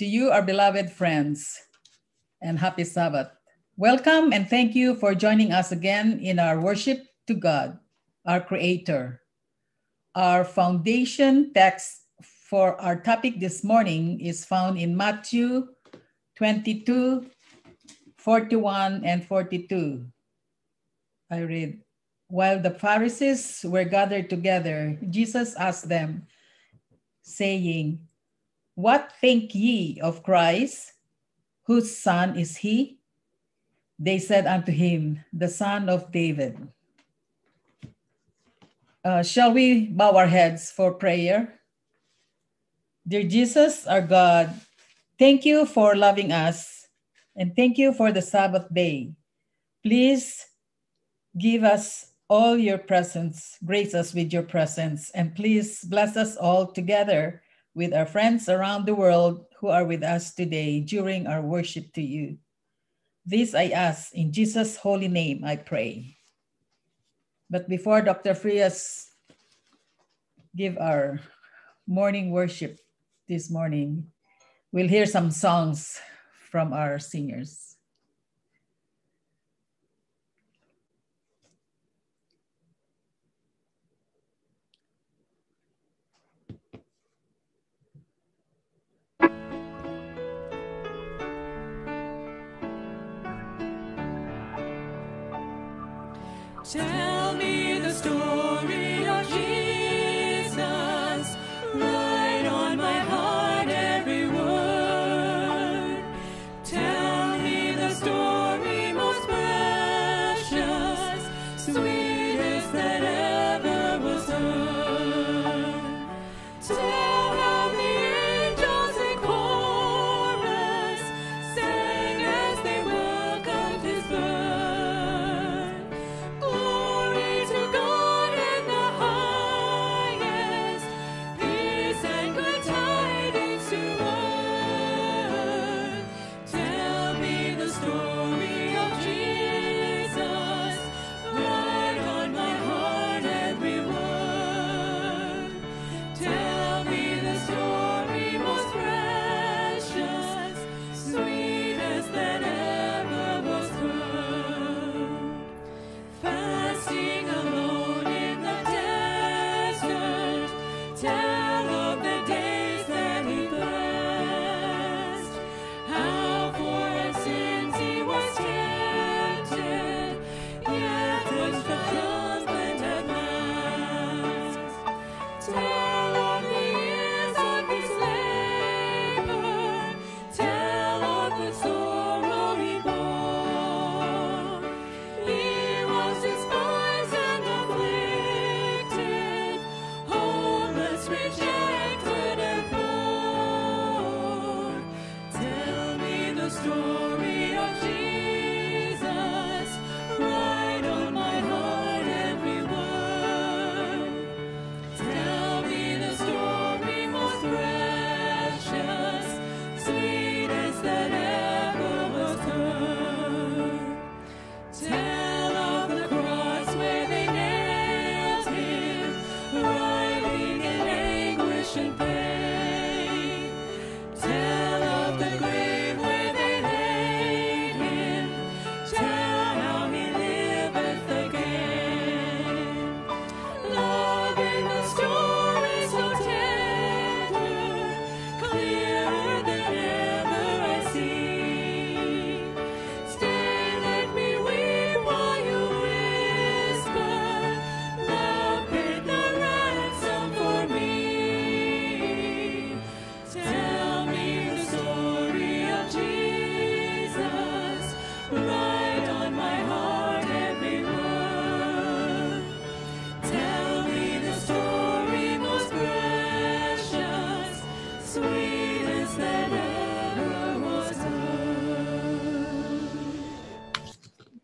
to you, our beloved friends, and happy Sabbath. Welcome and thank you for joining us again in our worship to God, our Creator. Our foundation text for our topic this morning is found in Matthew 22, 41, and 42. I read, While the Pharisees were gathered together, Jesus asked them, saying, What think ye of Christ? Whose son is he? They said unto him, The son of David. Uh, shall we bow our heads for prayer? Dear Jesus, our God, thank you for loving us and thank you for the Sabbath day. Please give us all your presence, grace us with your presence, and please bless us all together with our friends around the world who are with us today during our worship to you. This I ask in Jesus' holy name, I pray. But before Dr. Frias give our morning worship this morning, we'll hear some songs from our singers. Tell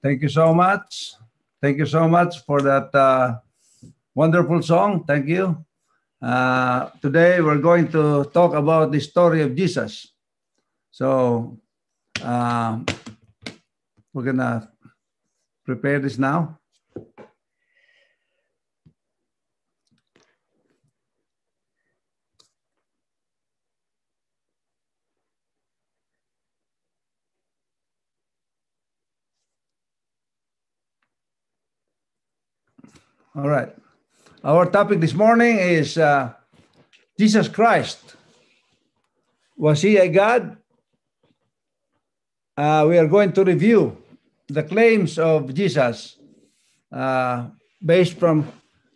Thank you so much. Thank you so much for that uh, wonderful song. Thank you. Uh, today we're going to talk about the story of Jesus. So uh, we're gonna prepare this now. All right. Our topic this morning is uh, Jesus Christ. Was he a God? Uh, we are going to review the claims of Jesus uh, based from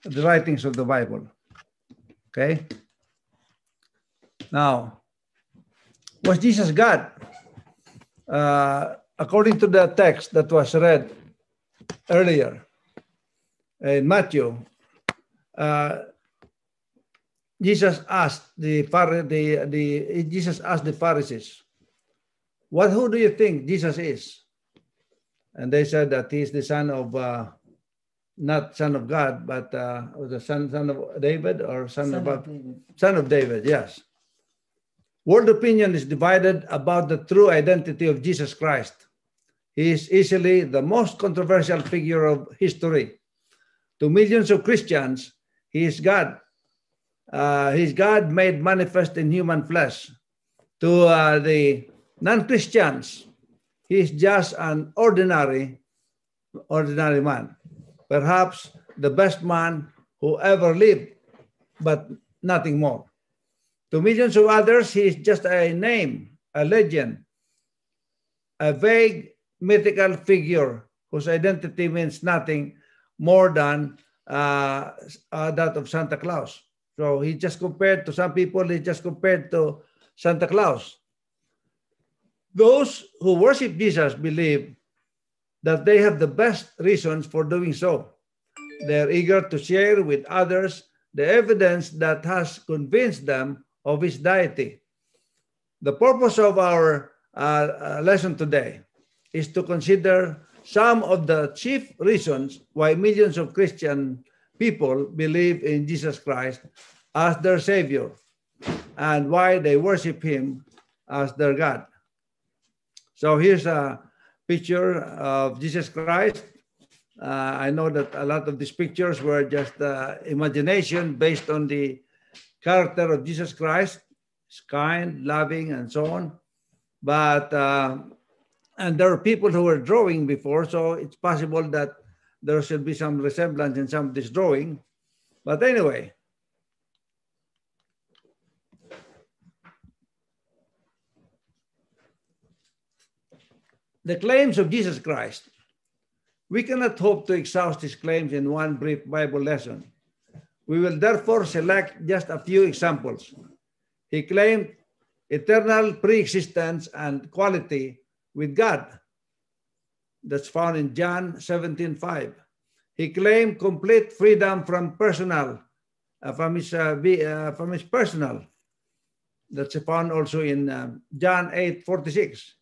the writings of the Bible. Okay? Now, was Jesus God? Uh, according to the text that was read earlier in Matthew, uh, Jesus asked the, the, the Jesus asked the Pharisees, "What who do you think Jesus is?" And they said that he is the son of uh, not son of God, but uh, the son son of David or son, Son of, of David. son of David. Yes. World opinion is divided about the true identity of Jesus Christ. He is easily the most controversial figure of history. To millions of Christians, he is God. Uh, he is God made manifest in human flesh. To uh, the non Christians, he is just an ordinary, ordinary man. Perhaps the best man who ever lived, but nothing more. To millions of others, he is just a name, a legend, a vague mythical figure whose identity means nothing more than uh, uh, that of Santa Claus. So he just compared to some people, he just compared to Santa Claus. Those who worship Jesus believe that they have the best reasons for doing so. They're eager to share with others the evidence that has convinced them of his deity. The purpose of our uh, uh, lesson today is to consider some of the chief reasons why millions of Christian people believe in Jesus Christ as their Savior and why they worship Him as their God. So here's a picture of Jesus Christ. Uh, I know that a lot of these pictures were just uh, imagination based on the character of Jesus Christ. He's kind, loving, and so on. But uh, and there are people who were drawing before, so it's possible that there should be some resemblance in some of this drawing. But anyway, the claims of Jesus Christ. We cannot hope to exhaust his claims in one brief Bible lesson. We will therefore select just a few examples. He claimed eternal pre-existence and quality with God. That's found in John 17:5. He claimed complete freedom from personal, uh, from his uh, be- uh, from his personal. That's found also in um, John 8:46.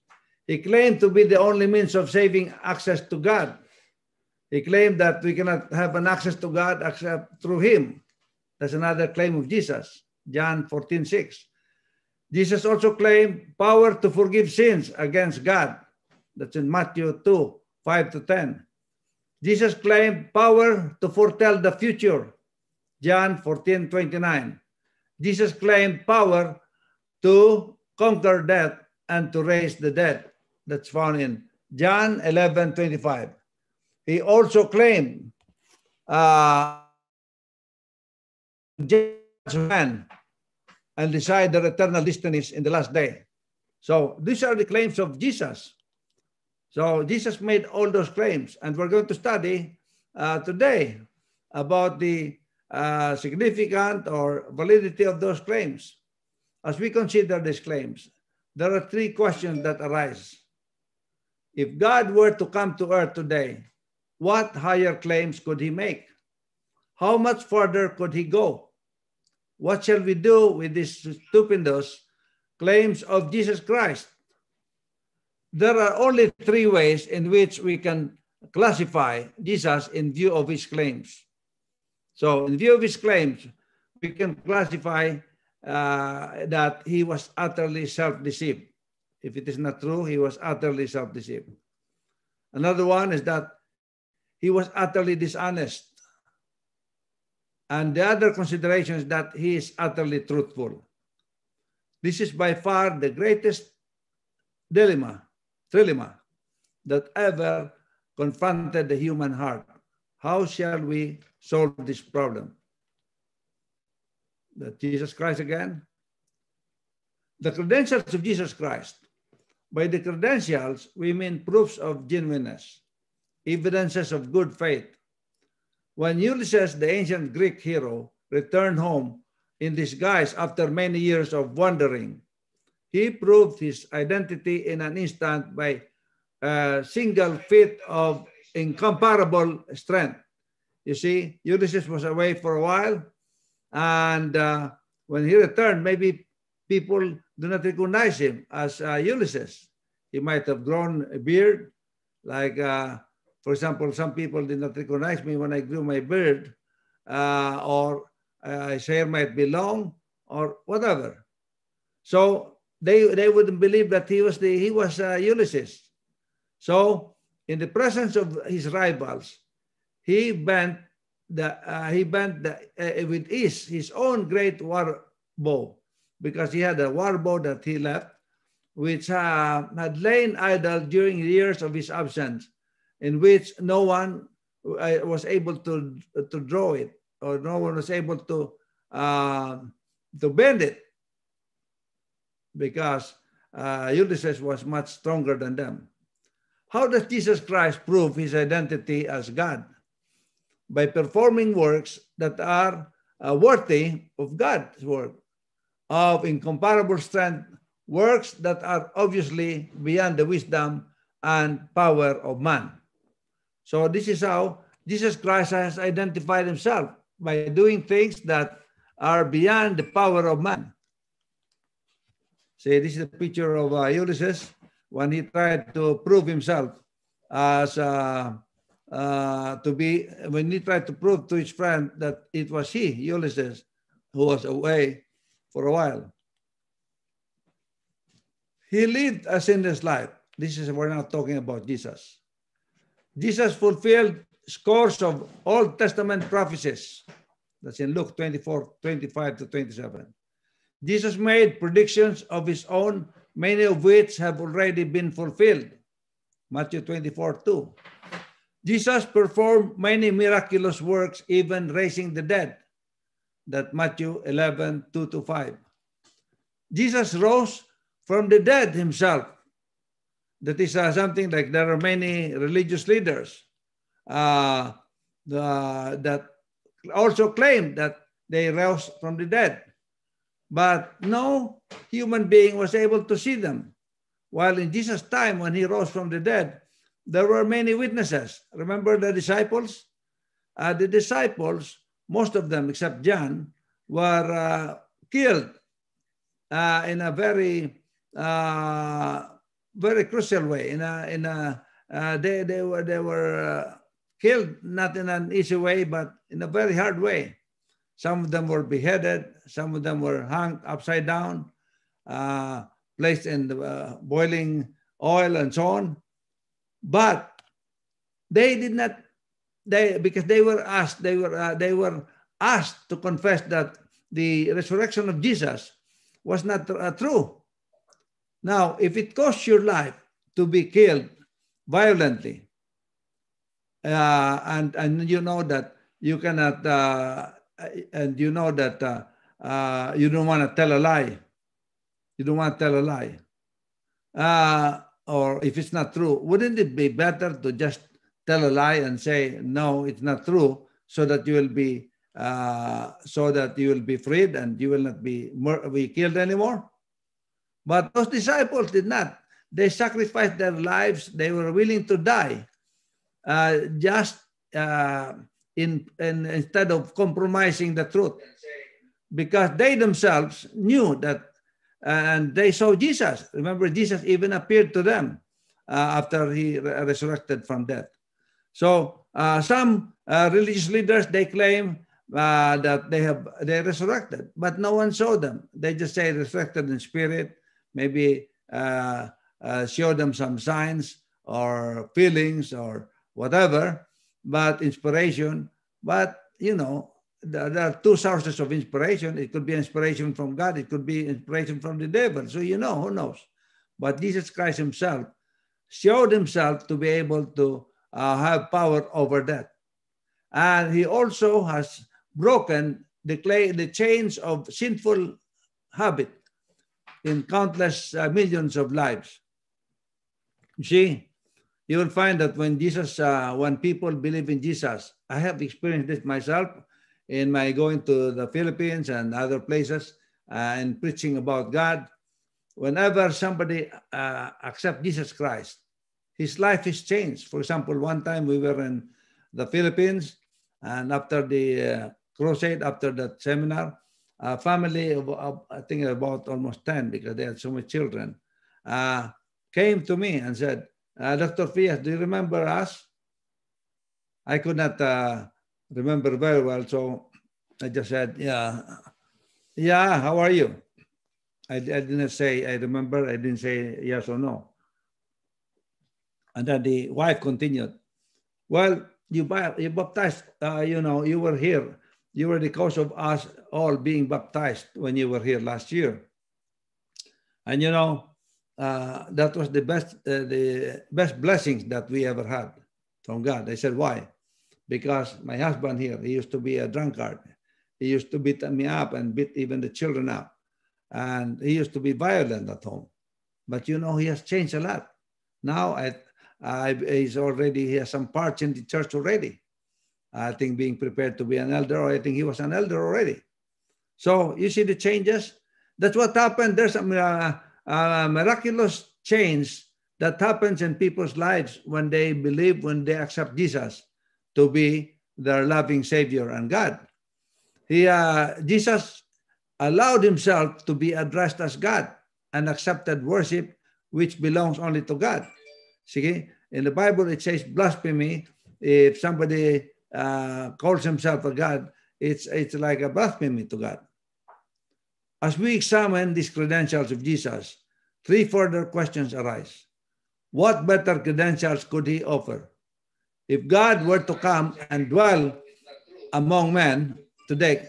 He claimed to be the only means of saving access to God. He claimed that we cannot have an access to God except through him. That's another claim of Jesus, John 14:6. Jesus also claimed power to forgive sins against God. That's in Matthew 2, 5 to 10. Jesus claimed power to foretell the future. John 14, 29. Jesus claimed power to conquer death and to raise the dead. That's found in John 11, 25. He also claimed uh, judge man and decide their eternal destinies in the last day. So these are the claims of Jesus. So Jesus made all those claims, and we're going to study uh, today about the uh, significant or validity of those claims. As we consider these claims, there are three questions that arise. If God were to come to earth today, what higher claims could he make? How much further could he go? What shall we do with these stupendous claims of Jesus Christ? There are only three ways in which we can classify Jesus in view of his claims. So, in view of his claims, we can classify uh, that he was utterly self deceived. If it is not true, he was utterly self deceived. Another one is that he was utterly dishonest. And the other consideration is that he is utterly truthful. This is by far the greatest dilemma, trilemma that ever confronted the human heart. How shall we solve this problem? That Jesus Christ again? The credentials of Jesus Christ. By the credentials, we mean proofs of genuineness, evidences of good faith. When Ulysses, the ancient Greek hero, returned home in disguise after many years of wandering, he proved his identity in an instant by a single feat of incomparable strength. You see, Ulysses was away for a while, and uh, when he returned, maybe people do not recognize him as uh, Ulysses. He might have grown a beard, like, uh, for example, some people did not recognize me when I grew my beard, uh, or uh, hair might be long, or whatever. So they they wouldn't believe that he was the he was uh, Ulysses. So in the presence of his rivals, he bent the uh, he bent the, uh, with ease his own great war bow because he had a war bow that he left, which uh, had lain idle during years of his absence, in which no one uh, was able to to draw it or no one was able to uh, to bend it because uh, Ulysses was much stronger than them. How does Jesus Christ prove his identity as God? By performing works that are uh, worthy of God's work, of incomparable strength, works that are obviously beyond the wisdom and power of man. So this is how Jesus Christ has identified himself by doing things that are beyond the power of man. See, this is a picture of uh, Ulysses when he tried to prove himself as uh, uh, to be, when he tried to prove to his friend that it was he, Ulysses, who was away for a while. He lived a sinless life. This is, we're not talking about Jesus. Jesus fulfilled scores of Old Testament prophecies. That's in Luke 24, 25 to 27. Jesus made predictions of his own, many of which have already been fulfilled. Matthew 24, 2. Jesus performed many miraculous works, even raising the dead. That Matthew 11, 2 to 5. Jesus rose from the dead himself. That is uh, something like there are many religious leaders uh, the, that also claim that they rose from the dead. But no human being was able to see them. While in Jesus' time, when he rose from the dead, there were many witnesses. Remember the disciples? Uh, the disciples, most of them except John, were uh, killed uh, in a very, uh, very crucial way. In a, in a, uh, they, they were, they were uh, killed not in an easy way, but in a very hard way. Some of them were beheaded, some of them were hung upside down, uh, placed in the uh, boiling oil and so on. But they did not, they because they were asked, they were uh, they were asked to confess that the resurrection of Jesus was not uh, true. Now, if it costs your life to be killed violently, uh, and and you know that you cannot uh, and you know that uh, uh, you don't want to tell a lie you don't want to tell a lie uh, or if it's not true wouldn't it be better to just tell a lie and say no it's not true so that you will be uh, so that you will be freed and you will not be, be killed anymore but those disciples did not they sacrificed their lives they were willing to die uh, just uh, in, in, instead of compromising the truth because they themselves knew that and they saw Jesus. Remember, Jesus even appeared to them uh, after he re resurrected from death. So uh, some uh, religious leaders they claim uh, that they have they resurrected, but no one saw them. They just say resurrected in spirit. Maybe uh, uh, show them some signs or feelings or whatever, but inspiration. But, you know, there, there, are two sources of inspiration. It could be inspiration from God, it could be inspiration from the devil. So, you know, who knows? But Jesus Christ himself showed himself to be able to uh, have power over that. And he also has broken the, clay, the chains of sinful habit in countless uh, millions of lives. You see, you will find that when Jesus, uh, when people believe in Jesus, I have experienced this myself in my going to the Philippines and other places uh, and preaching about God. Whenever somebody uh, accept Jesus Christ, his life is changed. For example, one time we were in the Philippines, and after the uh, crusade, after that seminar, a family of, of, I think about almost 10 because they had so many children, uh, came to me and said, uh, Dr. Frias, do you remember us? I could not uh, remember very well, so I just said, yeah, yeah, how are you? I, I didn't say, I remember, I didn't say yes or no. And then the wife continued, well, you, you baptized, uh, you know, you were here. You were the cause of us all being baptized when you were here last year. And you know, uh, that was the best, uh, the best blessings that we ever had from God. I said, why? Because my husband here, he used to be a drunkard. He used to beat me up and beat even the children up. And he used to be violent at home. But you know, he has changed a lot. Now I, I, he's already, he has some parts in the church already. I think being prepared to be an elder, or I think he was an elder already. So you see the changes? That's what happened. There's a, uh, uh, miraculous change that happens in people's lives when they believe, when they accept Jesus to be their loving Savior and God. He, uh, Jesus allowed himself to be addressed as God and accepted worship which belongs only to God. See, in the Bible it says blasphemy. If somebody uh, calls himself a God, it's, it's like a blasphemy to God. As we examine these credentials of Jesus, three further questions arise. What better credentials could he offer? If God were to come and dwell among men today,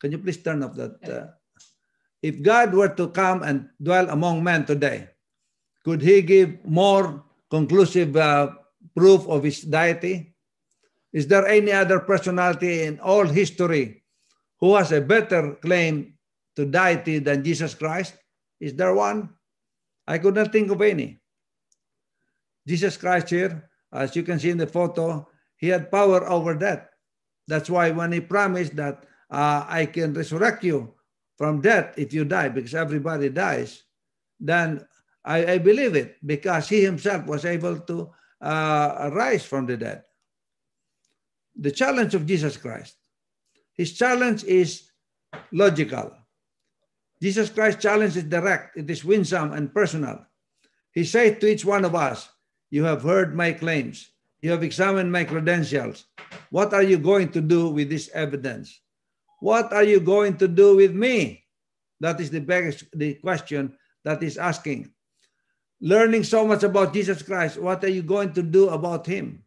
can you please turn off that? Uh, if God were to come and dwell among men today, could he give more conclusive uh, proof of his deity? Is there any other personality in all history who has a better claim to deity than Jesus Christ? Is there one? I could not think of any. Jesus Christ here, as you can see in the photo, he had power over death. That's why when he promised that uh, I can resurrect you from death if you die, because everybody dies, then I, I believe it because he himself was able to uh, rise from the dead. The challenge of Jesus Christ, his challenge is logical. Jesus Christ's challenge is direct, it is winsome and personal. He said to each one of us, You have heard my claims, you have examined my credentials. What are you going to do with this evidence? What are you going to do with me? That is the biggest the question that is asking. Learning so much about Jesus Christ, what are you going to do about him?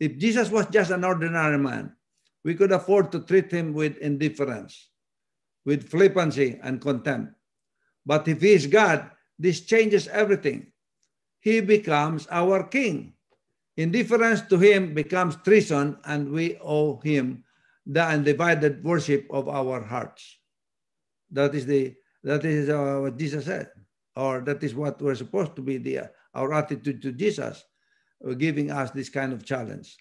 If Jesus was just an ordinary man, we could afford to treat him with indifference with flippancy and contempt. But if he is God, this changes everything. He becomes our king. Indifference to him becomes treason, and we owe him the undivided worship of our hearts. That is the that is uh, what Jesus said, or that is what we're supposed to be the our attitude to Jesus, giving us this kind of challenge.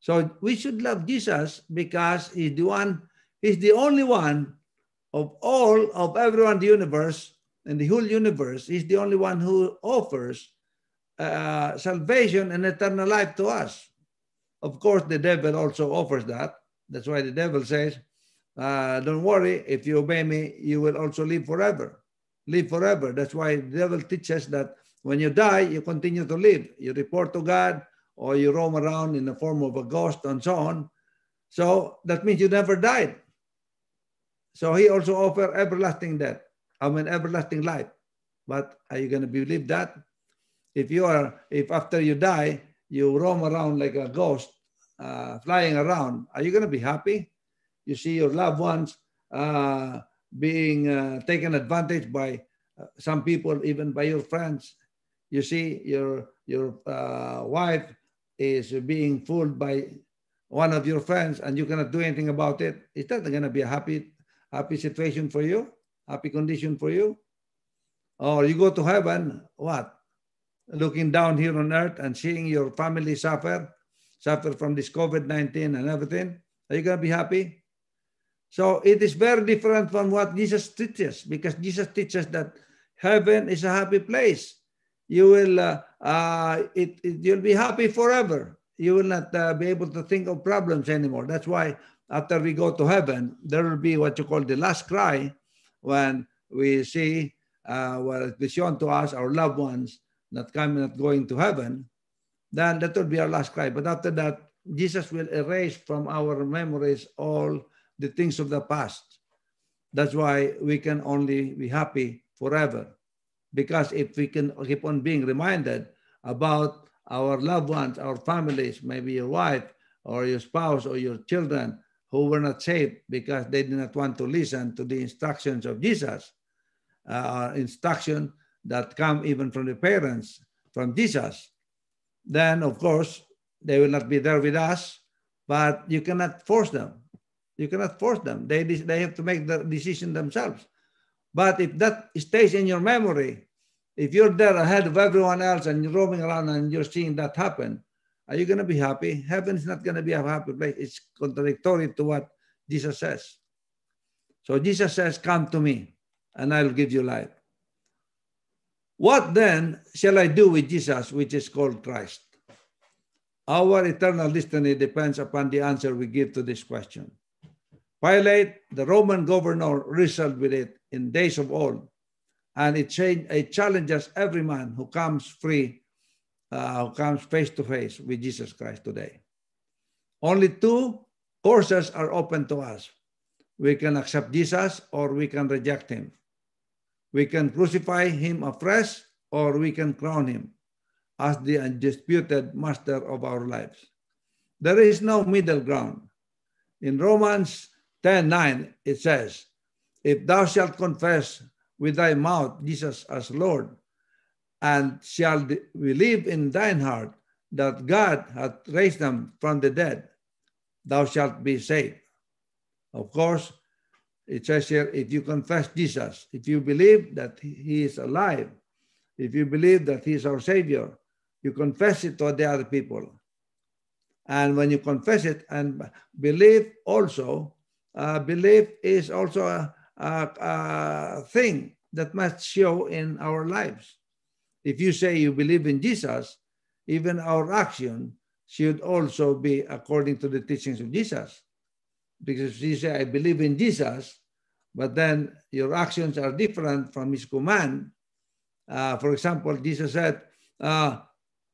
So we should love Jesus because he's the one He's the only one of all of everyone in the universe and the whole universe. He's the only one who offers uh, salvation and eternal life to us. Of course, the devil also offers that. That's why the devil says, uh, "Don't worry. If you obey me, you will also live forever. Live forever." That's why the devil teaches that when you die, you continue to live. You report to God, or you roam around in the form of a ghost and so on. So that means you never died. So he also offered everlasting death. I mean, everlasting life. But are you going to believe that? If you are, if after you die, you roam around like a ghost, uh, flying around, are you going to be happy? You see your loved ones uh, being uh, taken advantage by uh, some people, even by your friends. You see your your uh, wife is being fooled by one of your friends and you cannot do anything about it, is that going to be a happy, happy situation for you? Happy condition for you? Or you go to heaven, what? Looking down here on earth and seeing your family suffer, suffer from this COVID 19 and everything. Are you going to be happy? So it is very different from what Jesus teaches because Jesus teaches that heaven is a happy place. You will, uh, uh, it, it, you'll be happy forever. You will not uh, be able to think of problems anymore. That's why after we go to heaven, there will be what you call the last cry when we see uh, what is be shown to us, our loved ones not coming, not going to heaven. Then that will be our last cry. But after that, Jesus will erase from our memories all the things of the past. That's why we can only be happy forever. Because if we can keep on being reminded about our loved ones, our families, maybe your wife or your spouse or your children who were not saved because they did not want to listen to the instructions of Jesus, uh, instruction that come even from the parents, from Jesus, then of course they will not be there with us, but you cannot force them. You cannot force them. They, they have to make the decision themselves. But if that stays in your memory, if you're there ahead of everyone else and you're roaming around and you're seeing that happen, are you going to be happy? Heaven is not going to be a happy place. It's contradictory to what Jesus says. So Jesus says, Come to me and I will give you life. What then shall I do with Jesus, which is called Christ? Our eternal destiny depends upon the answer we give to this question. Pilate, the Roman governor, wrestled with it in days of old, and it, it challenges every man who comes free, uh, who comes face to face with Jesus Christ today. Only two courses are open to us. We can accept Jesus or we can reject him. We can crucify him afresh or we can crown him as the undisputed master of our lives. There is no middle ground. In Romans 10 9, it says, If thou shalt confess with thy mouth Jesus as Lord, and shalt believe in thine heart that God hath raised them from the dead, thou shalt be saved. Of course, it says here, if you confess Jesus, if you believe that he is alive, if you believe that he is our Savior, you confess it to the other people. And when you confess it and believe also, uh, belief is also a, a, a thing that must show in our lives. If you say you believe in Jesus, even our action should also be according to the teachings of Jesus. Because if you say, I believe in Jesus, but then your actions are different from his command. Uh, for example, Jesus said, uh,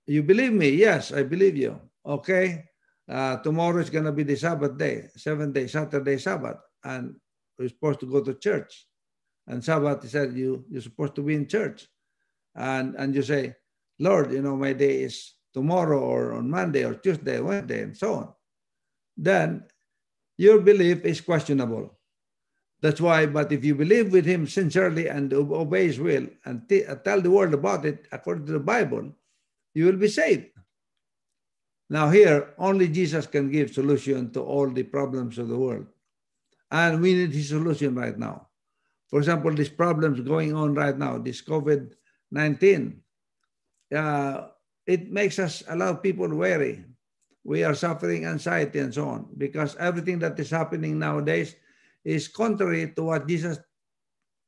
You believe me? Yes, I believe you. Okay. Uh, tomorrow is going to be the Sabbath day, seven day, Saturday, Sabbath. And we're supposed to go to church. And Sabbath, he said, you, You're supposed to be in church. And, and you say, Lord, you know, my day is tomorrow or on Monday or Tuesday, Wednesday, and so on. Then your belief is questionable. That's why, but if you believe with him sincerely and obey his will and uh, tell the world about it according to the Bible, you will be saved. Now here, only Jesus can give solution to all the problems of the world. And we need his solution right now. For example, these problems going on right now, this COVID-19, uh, it makes us, a lot of people wary. We are suffering anxiety and so on because everything that is happening nowadays is contrary to what Jesus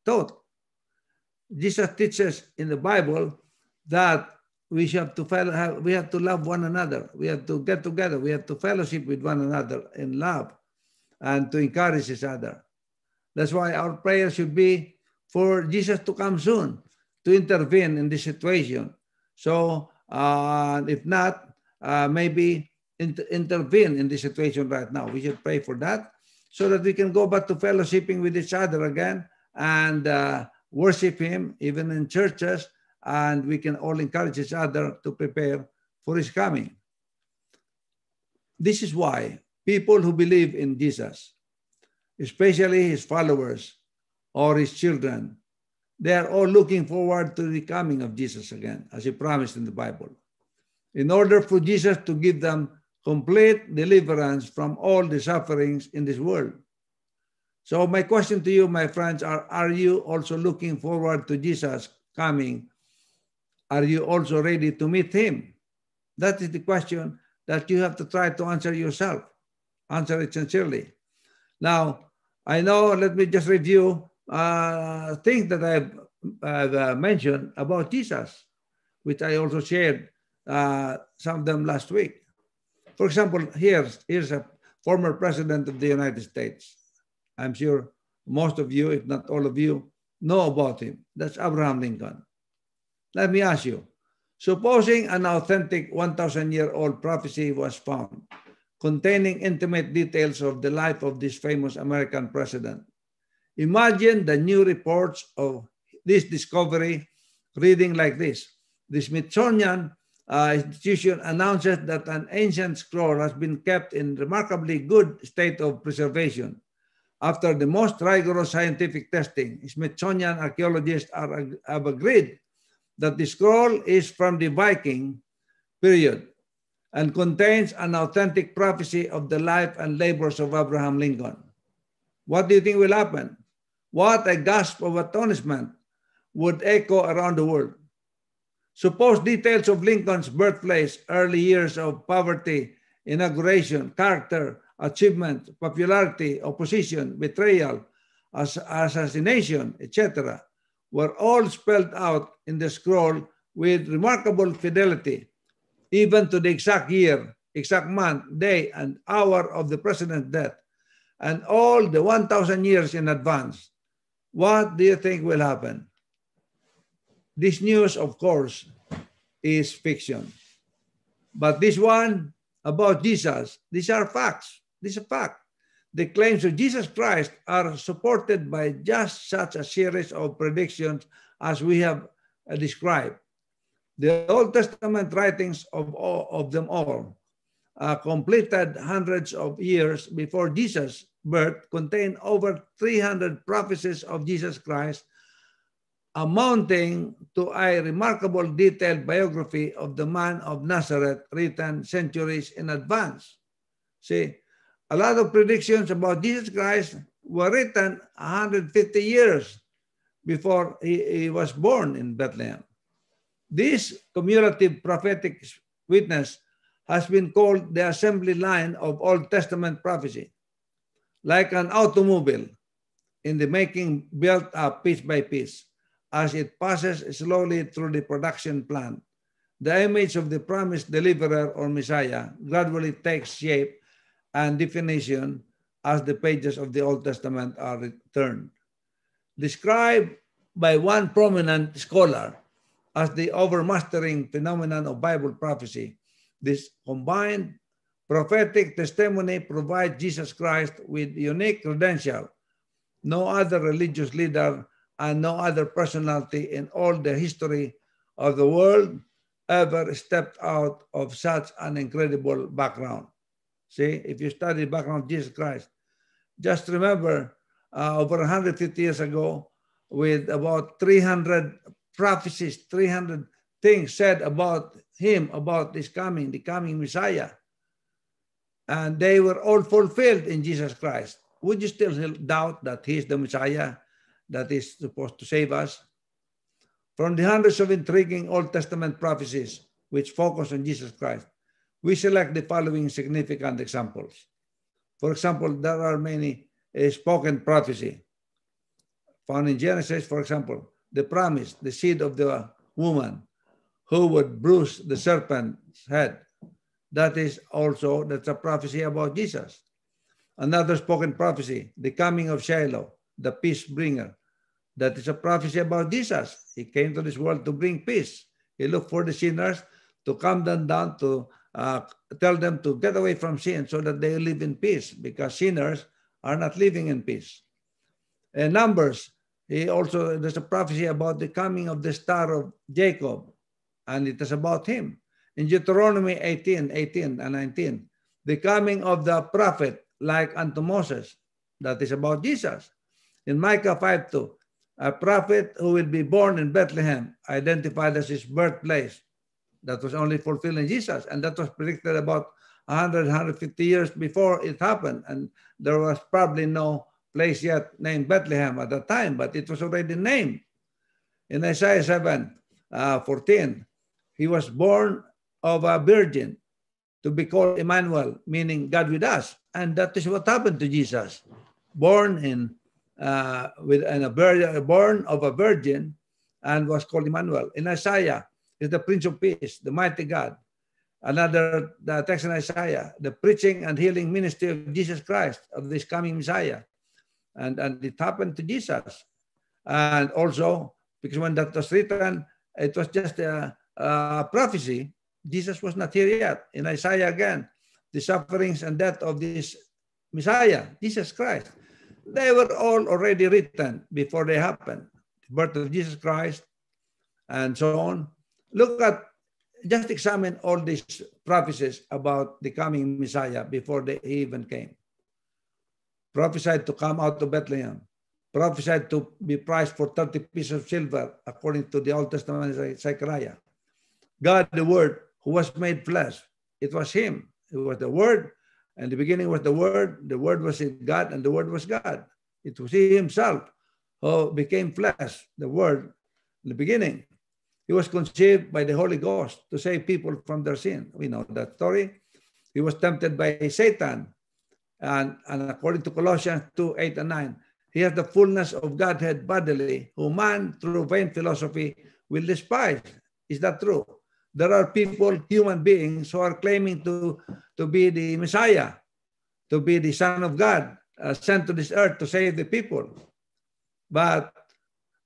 taught. Jesus teaches in the Bible that we have to we have to love one another. We have to get together. We have to fellowship with one another in love and to encourage each other. That's why our prayer should be for Jesus to come soon to intervene in this situation. So uh, if not, uh, maybe inter intervene in this situation right now. We should pray for that so that we can go back to fellowshipping with each other again and uh, worship Him, even in churches, and we can all encourage each other to prepare for His coming. This is why people who believe in Jesus, especially His followers or His children, they are all looking forward to the coming of Jesus again, as He promised in the Bible. in order for Jesus to give them complete deliverance from all the sufferings in this world. So, my question to you, my friends, are Are you also looking forward to Jesus coming? Are you also ready to meet him? That is the question that you have to try to answer yourself. Answer it sincerely. Now, I know, let me just review uh, things that I've, I've uh, mentioned about Jesus, which I also shared uh, some of them last week. For example, here's, here's a former president of the United States. I'm sure most of you, if not all of you, know about him. That's Abraham Lincoln. Let me ask you, supposing an authentic 1,000 year old prophecy was found containing intimate details of the life of this famous American president, imagine the new reports of this discovery reading like this. The Smithsonian uh, institution announces that an ancient scroll has been kept in remarkably good state of preservation. After the most rigorous scientific testing, Smithsonian archaeologists are, have agreed that the scroll is from the Viking period and contains an authentic prophecy of the life and labors of Abraham Lincoln. What do you think will happen? What a gasp of astonishment would echo around the world. Suppose details of Lincoln's birthplace, early years of poverty, inauguration, character, achievement, popularity, opposition, betrayal, assassination, etc., were all spelled out in the scroll with remarkable fidelity, even to the exact year, exact month, day, and hour of the president's death, and all the 1,000 years in advance. What do you think will happen? This news, of course, is fiction. But this one about Jesus, these are facts. This is a fact. The claims of Jesus Christ are supported by just such a series of predictions as we have uh, described. The Old Testament writings of, all, of them all, uh, completed hundreds of years before Jesus' birth, contain over 300 prophecies of Jesus Christ, amounting to a remarkable detailed biography of the man of Nazareth written centuries in advance. See, a lot of predictions about Jesus Christ were written 150 years before he, he was born in Bethlehem. This cumulative prophetic witness has been called the assembly line of Old Testament prophecy. Like an automobile in the making built up piece by piece as it passes slowly through the production plant. The image of the promised deliverer or Messiah gradually takes shape and definition as the pages of the Old Testament are returned. Described by one prominent scholar as the overmastering phenomenon of Bible prophecy, this combined prophetic testimony provides Jesus Christ with unique credential. No other religious leader and no other personality in all the history of the world ever stepped out of such an incredible background. See, if you study the background of Jesus Christ, just remember uh, over 150 years ago, with about 300 prophecies, 300 things said about him, about his coming, the coming Messiah. And they were all fulfilled in Jesus Christ. Would you still doubt that he is the Messiah that is supposed to save us? From the hundreds of intriguing Old Testament prophecies which focus on Jesus Christ, we select the following significant examples. For example, there are many uh, spoken prophecy found in Genesis, for example, the promise, the seed of the woman who would bruise the serpent's head. That is also, that's a prophecy about Jesus. Another spoken prophecy, the coming of Shiloh, the peace bringer. That is a prophecy about Jesus. He came to this world to bring peace. He looked for the sinners to come them down to uh, tell them to get away from sin so that they live in peace because sinners are not living in peace. In Numbers, he also there's a prophecy about the coming of the star of Jacob, and it is about him. In Deuteronomy 18, 18 and 19, the coming of the prophet like unto Moses, that is about Jesus. In Micah 5 2, a prophet who will be born in Bethlehem, identified as his birthplace, That was only fulfilled in Jesus. And that was predicted about 100, 150 years before it happened. And there was probably no place yet named Bethlehem at that time, but it was already named. In Isaiah 7 uh, 14, he was born of a virgin to be called Emmanuel, meaning God with us. And that is what happened to Jesus. Born in uh, with an, a born of a virgin and was called Emmanuel. In Isaiah is the Prince of Peace, the mighty God. Another the text in Isaiah, the preaching and healing ministry of Jesus Christ, of this coming Messiah. And, and it happened to Jesus. And also, because when that was written, it was just a, a prophecy. Jesus was not here yet. In Isaiah again, the sufferings and death of this Messiah, Jesus Christ, they were all already written before they happened. The birth of Jesus Christ and so on. Look at, just examine all these prophecies about the coming Messiah before they even came. Prophesied to come out of Bethlehem, prophesied to be priced for 30 pieces of silver, according to the Old Testament Zechariah. God, the Word, who was made flesh, it was Him. It was the Word, and the beginning was the Word. The Word was in God, and the Word was God. It was He Himself who became flesh, the Word, in the beginning. He was conceived by the Holy Ghost to save people from their sin. We know that story. He was tempted by Satan. And, and according to Colossians 2 8 and 9, he has the fullness of Godhead bodily, who man through vain philosophy will despise. Is that true? There are people, human beings, who are claiming to, to be the Messiah, to be the Son of God, uh, sent to this earth to save the people. But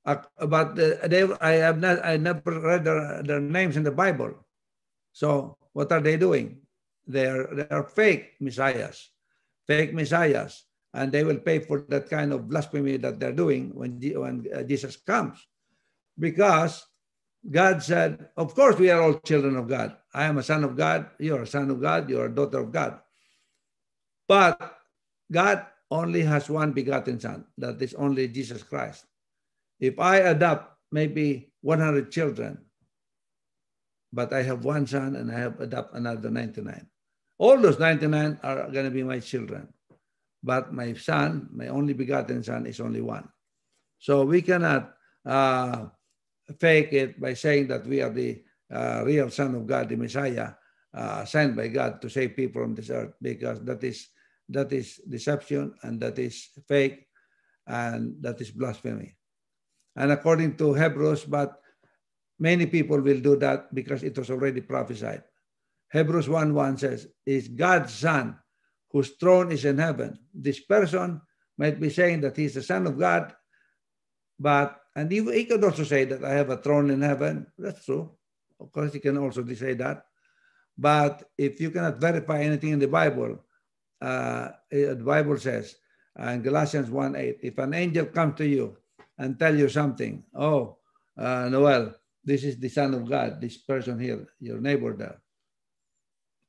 uh, but uh, they, I have not, I never read their, their names in the Bible. So what are they doing? They are, they are fake messiahs, fake messiahs, and they will pay for that kind of blasphemy that they're doing when, when uh, Jesus comes. Because God said, of course, we are all children of God. I am a son of God. You're a son of God. You're a daughter of God. But God only has one begotten son. That is only Jesus Christ. If I adopt maybe 100 children, but I have one son and I have adopt another 99, all those 99 are going to be my children. But my son, my only begotten son, is only one. So we cannot uh, fake it by saying that we are the uh, real Son of God, the Messiah, uh, sent by God to save people from this earth, because that is that is deception and that is fake and that is blasphemy. And according to Hebrews, but many people will do that because it was already prophesied. Hebrews 1 1 says, Is God's Son, whose throne is in heaven. This person might be saying that he's the Son of God, but, and he, he could also say that I have a throne in heaven. That's true. Of course, he can also say that. But if you cannot verify anything in the Bible, uh, the Bible says uh, in Galatians 1 8, if an angel comes to you and tell you something, oh, uh, Noel, this is the Son of God, this person here, your neighbor there.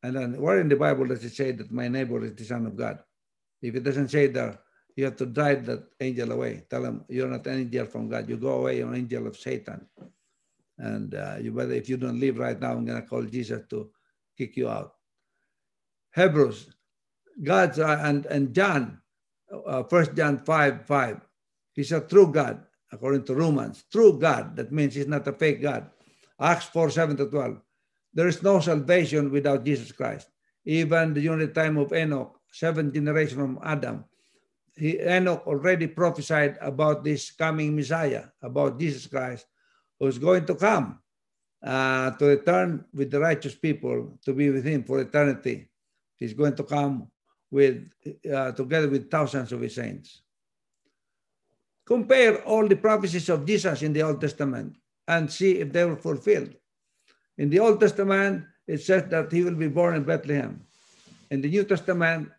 And then where in the Bible does it say that my neighbor is the Son of God? If it doesn't say there, you have to drive that angel away. Tell him you're not an angel from God. You go away, you're an angel of Satan. And uh, you better, if you don't leave right now, I'm going to call Jesus to kick you out. Hebrews, God's, uh, and, and John, uh, 1 John 5 5, he's a true God, according to Romans. True God, that means he's not a fake God. Acts 4 7 to 12. There is no salvation without Jesus Christ. Even during the time of Enoch, seven generations from Adam, he, Enoch already prophesied about this coming Messiah, about Jesus Christ, who's going to come uh, to return with the righteous people to be with him for eternity. He's going to come with uh, together with thousands of his saints. Compare all the prophecies of Jesus in the Old Testament and see if they were fulfilled. In the Old Testament, it says that he will be born in Bethlehem. In the New Testament,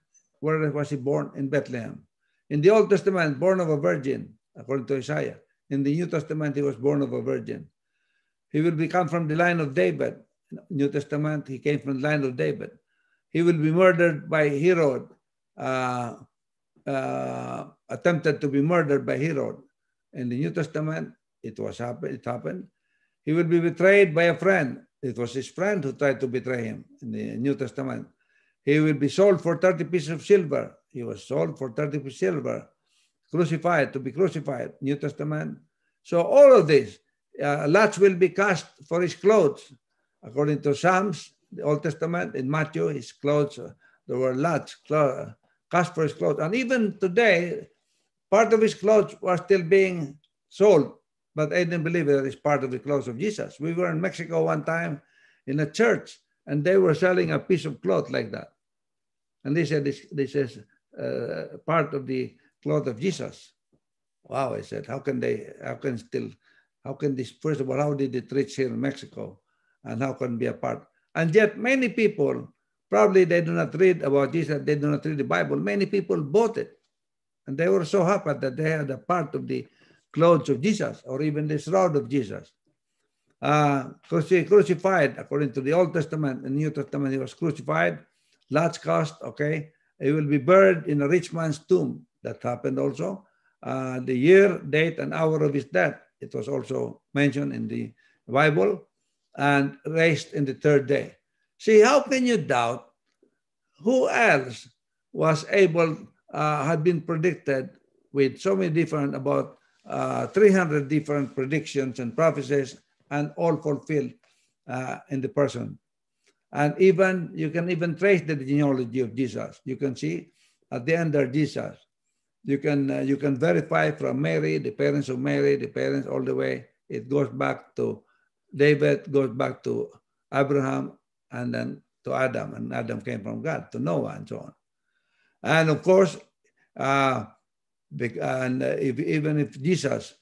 where was he born? In Bethlehem. In the Old Testament, born of a virgin, according to Isaiah. In the New Testament, he was born of a virgin. He will become from the line of David. New Testament, he came from the line of David. He will be murdered by Herod, uh, uh, attempted to be murdered by Herod. In the New Testament, it was happen, it happened. He will be betrayed by a friend. It was his friend who tried to betray him in the New Testament. He will be sold for 30 pieces of silver. He was sold for 30 pieces of silver, crucified, to be crucified, New Testament. So all of this, uh, lots will be cast for his clothes. According to Psalms, the Old Testament, in Matthew, his clothes, uh, there were lots clo- cast for his clothes. And even today, part of his clothes were still being sold, but I didn't believe that it's part of the clothes of Jesus. We were in Mexico one time in a church, and they were selling a piece of cloth like that. And they said, this, this is uh, part of the cloth of Jesus. Wow, I said, how can they, how can still, how can this, first of all, how did it reach here in Mexico? And how can be a part? And yet many people, probably they do not read about Jesus, they do not read the Bible. Many people bought it. And they were so happy that they had a part of the clothes of Jesus or even the shroud of Jesus. Uh, crucified, according to the Old Testament and New Testament, he was crucified, large cost, okay. He will be buried in a rich man's tomb. That happened also. Uh, the year, date, and hour of his death, it was also mentioned in the Bible, and raised in the third day. See, how can you doubt who else was able, uh, had been predicted with so many different, about uh, 300 different predictions and prophecies, and all fulfilled uh, in the person. And even, you can even trace the genealogy of Jesus. You can see at the end there, Jesus. You can, uh, you can verify from Mary, the parents of Mary, the parents all the way. It goes back to David, goes back to Abraham, and then to Adam, and Adam came from God, to Noah, and so on. And of course, uh, and uh, if, even if Jesus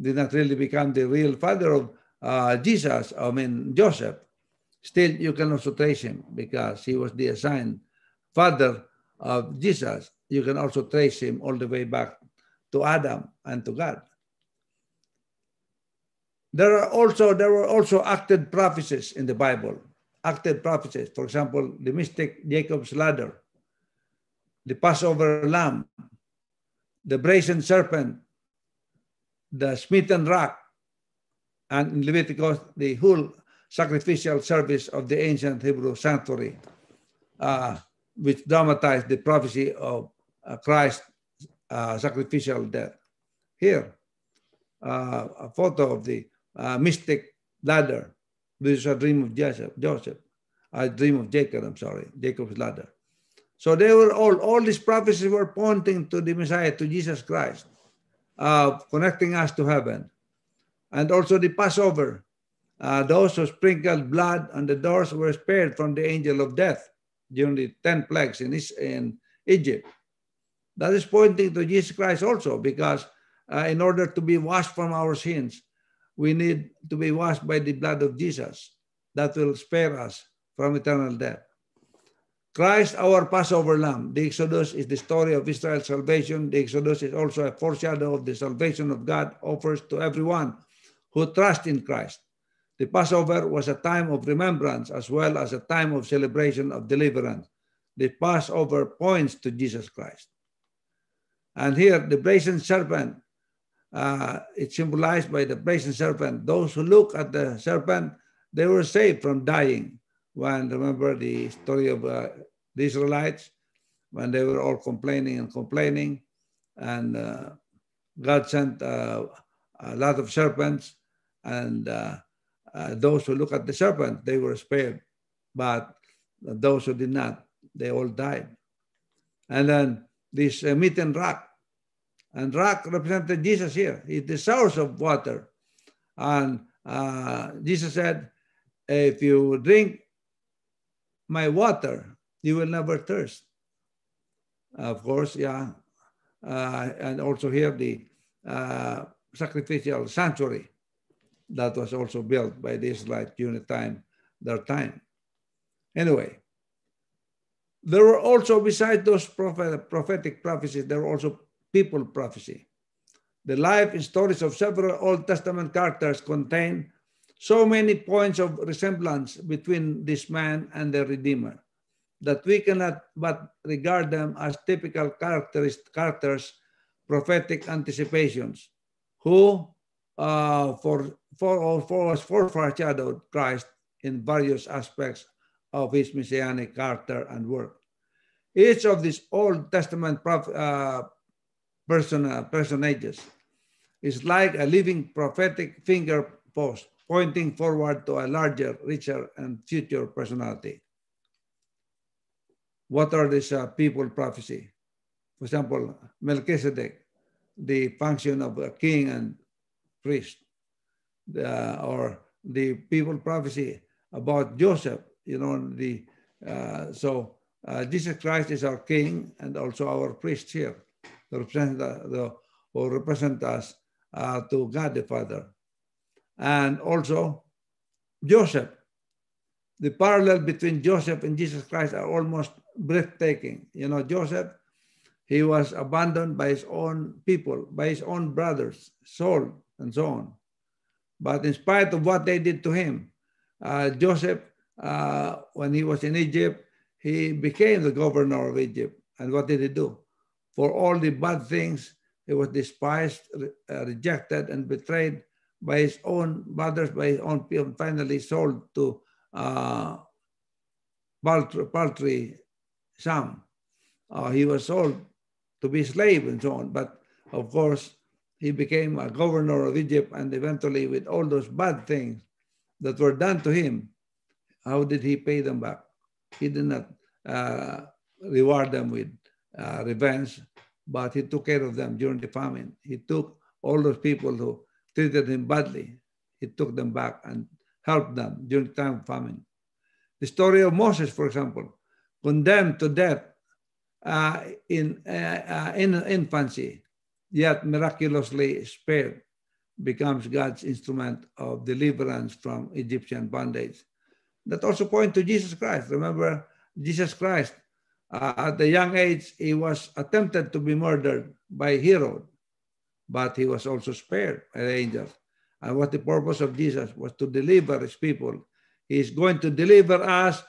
did not really become the real father of uh, Jesus, I mean Joseph, still you can also trace him because he was the assigned father of Jesus. You can also trace him all the way back to Adam and to God. There are also there were also acted prophecies in the Bible. Acted prophecies, for example, the mystic Jacob's ladder, the Passover lamb, the brazen serpent, the smitten rock, and in Leviticus, the whole sacrificial service of the ancient Hebrew sanctuary, uh, which dramatized the prophecy of uh, Christ's uh, sacrificial death. Here, uh, a photo of the uh, mystic ladder. This is a dream of Joseph, Joseph, a dream of Jacob, I'm sorry, Jacob's ladder. So they were all, all these prophecies were pointing to the Messiah, to Jesus Christ, uh, connecting us to heaven. And also the Passover, uh, those who sprinkled blood on the doors were spared from the angel of death during the 10 plagues in, Is- in Egypt. That is pointing to Jesus Christ also, because uh, in order to be washed from our sins, we need to be washed by the blood of Jesus that will spare us from eternal death. Christ, our Passover lamb. The Exodus is the story of Israel's salvation. The Exodus is also a foreshadow of the salvation of God offers to everyone who trusts in Christ. The Passover was a time of remembrance as well as a time of celebration of deliverance. The Passover points to Jesus Christ. And here, the brazen serpent, uh, it's symbolized by the brazen serpent. Those who look at the serpent, they were saved from dying. When remember the story of uh, the Israelites, when they were all complaining and complaining, and uh, God sent uh, a lot of serpents, and uh, uh, those who look at the serpent, they were spared, but those who did not, they all died. And then this uh, smitten rock, and rock represented Jesus here. It's the source of water. And uh, Jesus said, if you drink my water, you will never thirst. Of course, yeah. Uh, and also here the uh, sacrificial sanctuary that was also built by the Israelites during the time, their time. Anyway, there were also, besides those prophet, prophetic prophecies, there were also people prophecy. The life and stories of several Old Testament characters contain so many points of resemblance between this man and the Redeemer that we cannot but regard them as typical characters, characters prophetic anticipations, who uh, for, for, for was foreshadowed Christ in various aspects of his messianic character and work. Each of these Old Testament prof, uh, person, uh, personages is like a living prophetic finger post pointing forward to a larger, richer, and future personality. What are these uh, people prophecy? For example, Melchizedek, the function of a king and priest, or the people prophecy about Joseph, you know, the uh, so uh, Jesus Christ is our king and also our priest here, represent the or represent us uh, to God the Father, and also Joseph. The parallel between Joseph and Jesus Christ are almost breathtaking. You know, Joseph, he was abandoned by his own people, by his own brothers, sold, and so on. But in spite of what they did to him, uh, Joseph, uh, when he was in Egypt, he became the governor of Egypt. And what did he do? For all the bad things, he was despised, uh, rejected, and betrayed by his own brothers, by his own people, finally sold to uh, paltry, paltry sum. Uh, he was sold to be slave and so on. But of course, he became a governor of Egypt and eventually with all those bad things that were done to him, how did he pay them back? He did not uh, reward them with uh, revenge, but he took care of them during the famine. He took all those people who treated him badly, he took them back and helped them during time of famine. The story of Moses, for example, condemned to death uh, in, uh, uh, in infancy, yet miraculously spared, becomes God's instrument of deliverance from Egyptian bondage. That also point to Jesus Christ. Remember, Jesus Christ, uh, at the young age, he was attempted to be murdered by Herod, but he was also spared the angels. And what the purpose of Jesus was to deliver his people. He's going to deliver us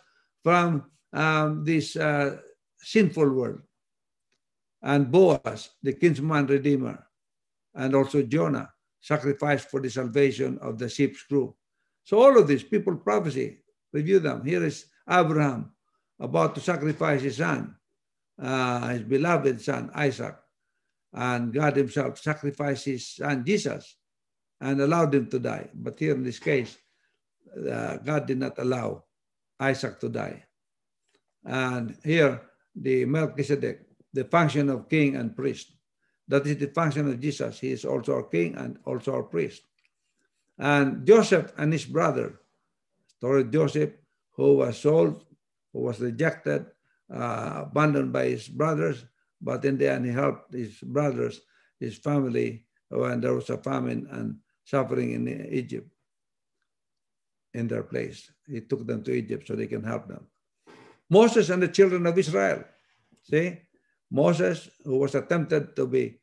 from um, this uh, sinful world. And Boaz, the kinsman redeemer, and also Jonah, sacrificed for the salvation of the ship's crew. So all of these people prophecy, review them. Here is Abraham about to sacrifice his son, uh, his beloved son, Isaac. And God himself sacrificed his son, Jesus, and allowed him to die. But here in this case, uh, God did not allow Isaac to die. And here, the Melchizedek, the function of king and priest. That is the function of Jesus. He is also our king and also our priest. And Joseph and his brother, story Joseph, who was sold, who was rejected, uh, abandoned by his brothers, but in the end he helped his brothers, his family, when there was a famine and suffering in Egypt in their place. He took them to Egypt so they can help them. Moses and the children of Israel. See, Moses, who was attempted to be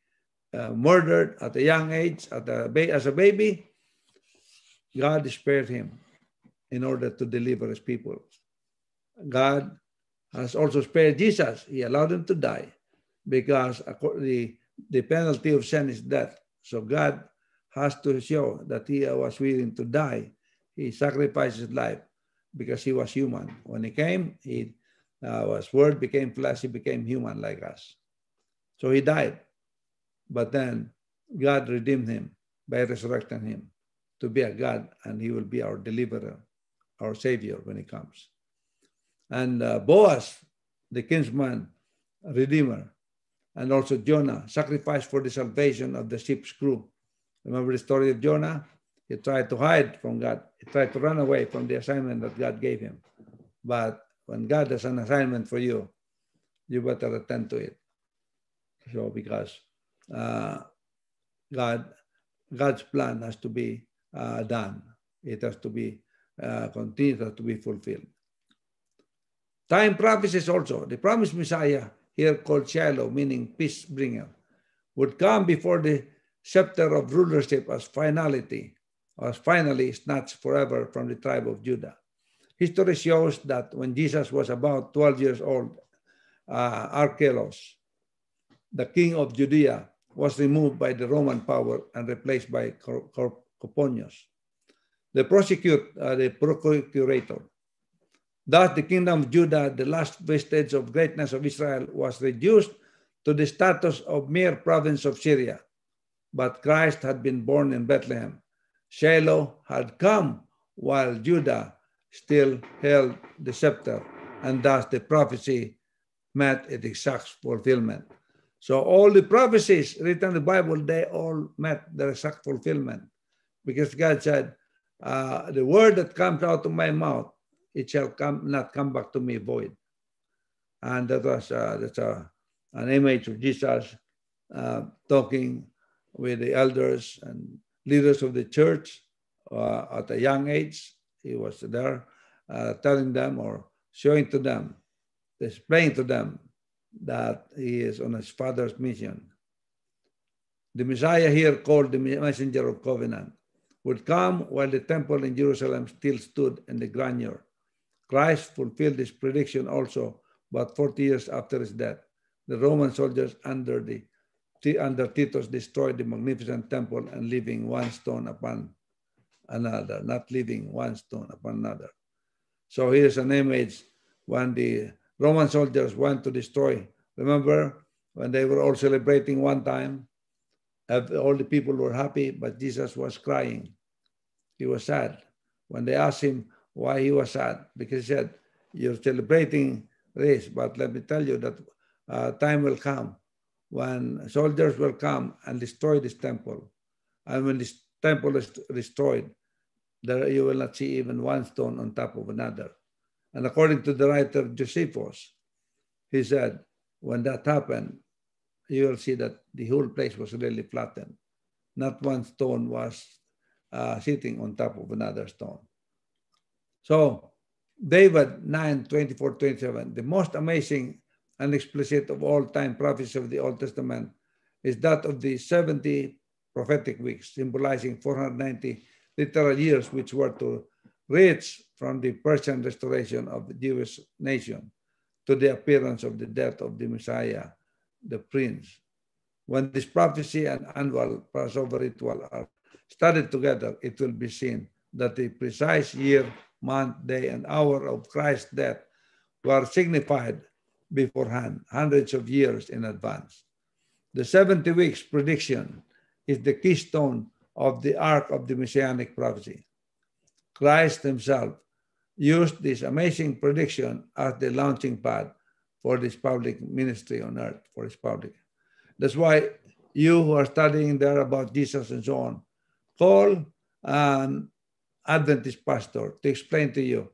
uh, murdered at a young age, at a as a baby, God spared him in order to deliver his people. God has also spared Jesus. He allowed him to die because the, the penalty of sin is death. So God has to show that he was willing to die. He sacrificed his life because he was human. When he came, he uh, was word became flesh, he became human like us. So he died. But then God redeemed him by resurrecting him to be a God, and he will be our deliverer, our savior when he comes. And uh, Boaz, the kinsman, redeemer, and also Jonah, sacrificed for the salvation of the ship's crew. Remember the story of Jonah? He tried to hide from God. He tried to run away from the assignment that God gave him. But when God has an assignment for you, you better attend to it. So because uh, God, God's plan has to be uh, done. It has to be uh, continued, has to be fulfilled. Time prophecies also. The promised Messiah, here called Shiloh, meaning peace bringer, would come before the scepter of rulership as finality, as finally snatched forever from the tribe of Judah. History shows that when Jesus was about 12 years old, uh, Archelaus, the king of Judea, was removed by the Roman power and replaced by Coponius. the prosecute, uh, the procurator. Thus, the kingdom of Judah, the last vestige of greatness of Israel, was reduced to the status of mere province of Syria. But Christ had been born in Bethlehem. Shiloh had come while Judah still held the scepter, and thus the prophecy met its exact fulfillment. So all the prophecies written in the Bible, they all met their exact fulfillment. Because God said, uh, the word that comes out of my mouth, it shall come not come back to me void. And that was uh, that's an image of Jesus uh, talking with the elders and leaders of the church uh, at a young age. He was there uh, telling them or showing to them, displaying to them that he is on his father's mission. The Messiah here, called the messenger of covenant, would come while the temple in Jerusalem still stood in the grandeur. Christ fulfilled this prediction also about 40 years after his death. The Roman soldiers under, the, under Titus destroyed the magnificent temple and leaving one stone upon another, not leaving one stone upon another. So here's an image when the Roman soldiers went to destroy. Remember when they were all celebrating one time? All the people were happy, but Jesus was crying. He was sad. When they asked him why he was sad, because he said, You're celebrating this, but let me tell you that uh, time will come when soldiers will come and destroy this temple. And when this temple is destroyed, there you will not see even one stone on top of another. And according to the writer Josephus, he said, when that happened, you will see that the whole place was really flattened. Not one stone was uh, sitting on top of another stone. So Daniel 9, 24, 27, the most amazing and explicit of all time prophecies of the Old Testament is that of the 70 prophetic weeks, symbolizing 490 literal years, which were to reach from the Persian restoration of the Jewish nation to the appearance of the death of the Messiah, the Prince. When this prophecy and annual Passover ritual are studied together, it will be seen that the precise year, month, day, and hour of Christ's death were signified beforehand, hundreds of years in advance. The 70 weeks prediction is the keystone of the arc of the messianic prophecy. Christ himself used this amazing prediction as the launching pad for this public ministry on earth, for his public. That's why you who are studying there about Jesus and so on, call an Adventist pastor to explain to you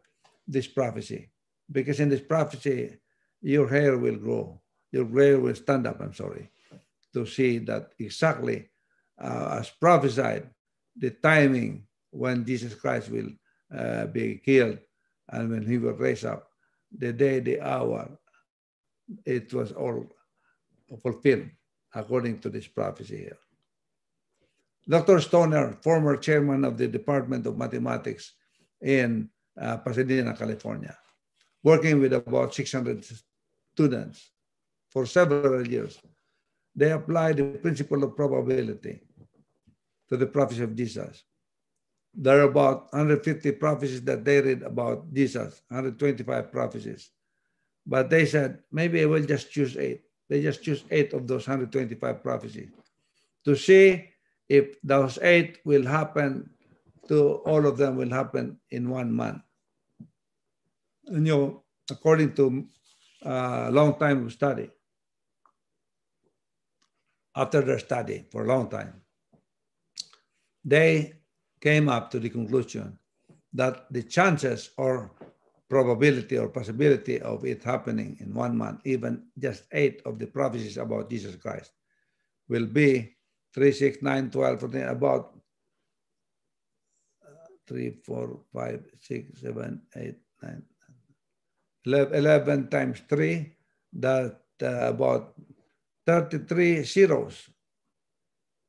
this prophecy. Because in this prophecy, your hair will grow, your hair will stand up, I'm sorry, to see that exactly uh, as prophesied, the timing when Jesus Christ will uh, be killed and when he will raise up, the day, the hour, it was all fulfilled according to this prophecy here. Dr. Stoner, former chairman of the Department of Mathematics in uh, Pasadena, California, working with about 600 students for several years. They applied the principle of probability to the prophecy of Jesus. There are about 150 prophecies that they read about Jesus, 125 prophecies. But they said, maybe I will just choose eight. They just choose eight of those 125 prophecies to see if those eight will happen to all of them will happen in one month. And you know, according to a uh, long time of study, after their study for a long time, they came up to the conclusion that the chances or probability or possibility of it happening in one month, even just eight of the prophecies about Jesus Christ, will be 3, 6, 9, 12, 14, about uh, 3, 4, 5, 6, 7, 8, 9, 11, 11 times 3, that uh, about 33 zeros.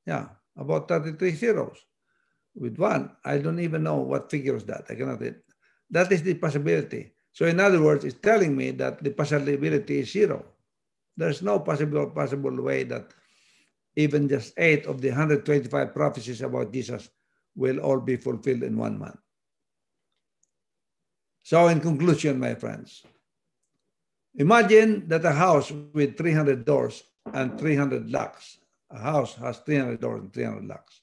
Yeah, about 33 zeros with one. I don't even know what figure is that. I cannot. That is the possibility. So in other words, it's telling me that the possibility is zero. There's no possible possible way that even just eight of the 125 prophecies about Jesus will all be fulfilled in one month. So, in conclusion, my friends, imagine that a house with 300 doors and 300 locks, a house has 300 doors and 300 locks.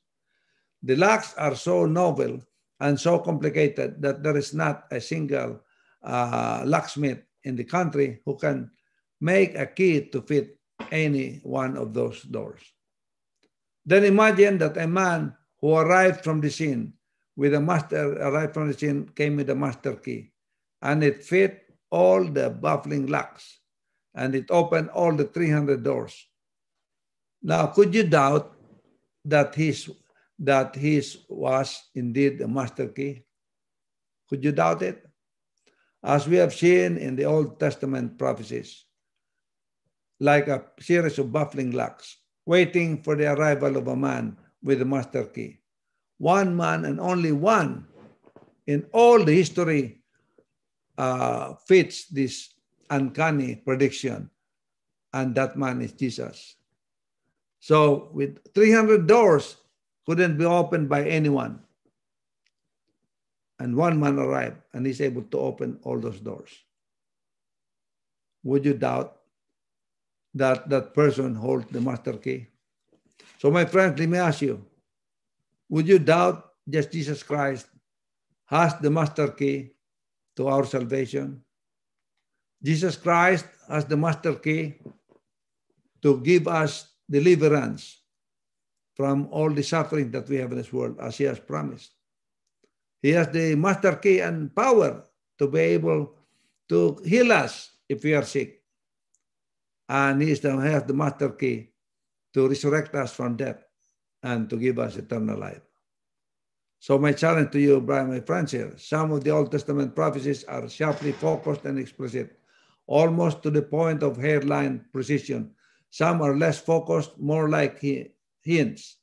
The locks are so novel and so complicated that there is not a single uh, locksmith in the country who can make a key to fit any one of those doors. Then imagine that a man who arrived from the scene with a master, arrived from the scene, came with a master key, and it fit all the baffling locks, and it opened all the 300 doors. Now, could you doubt that his that his was indeed the master key? Could you doubt it? As we have seen in the Old Testament prophecies, like a series of baffling locks, waiting for the arrival of a man with a master key. One man and only one in all the history uh, fits this uncanny prediction, and that man is Jesus. So, with 300 doors, couldn't be opened by anyone. And one man arrived and he's able to open all those doors. Would you doubt that that person holds the master key? So, my friends, let me ask you would you doubt that Jesus Christ has the master key to our salvation? Jesus Christ has the master key to give us deliverance from all the suffering that we have in this world, as He has promised. He has the master key and power to be able to heal us if we are sick. And He, is the, he has the master key to resurrect us from death and to give us eternal life. So my challenge to you, Brian, my friends here, some of the Old Testament prophecies are sharply focused and explicit, almost to the point of hairline precision. Some are less focused, more like hints